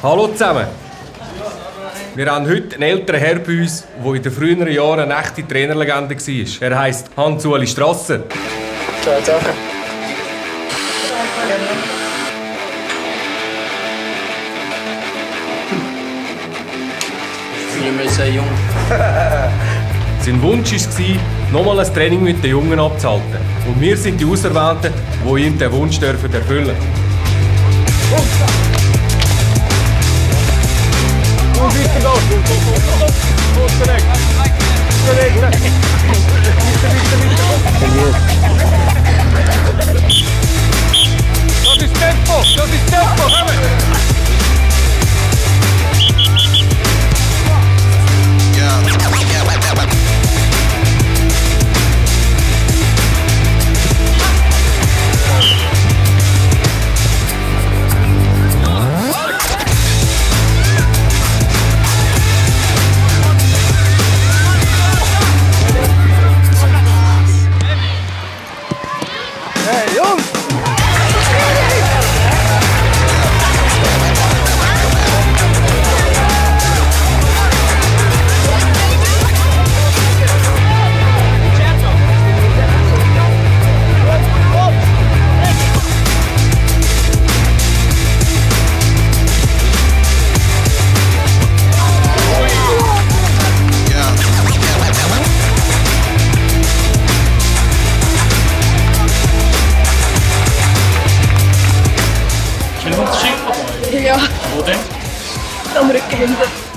Hallo zusammen. Wir haben heute einen älteren Herr bei uns, der in den früheren Jahren eine echte Trainerlegende war. Er heisst Hans-Uli Strasser. Ciao, ciao. Ich fühle mich sehr jung. Sein Wunsch war, nochmal ein Training mit den Jungen abzuhalten. Und wir sind die Auserwählten, die ihm diesen Wunsch dürfen erfüllen Verliert. 뭐대? 너무 이렇게 힘들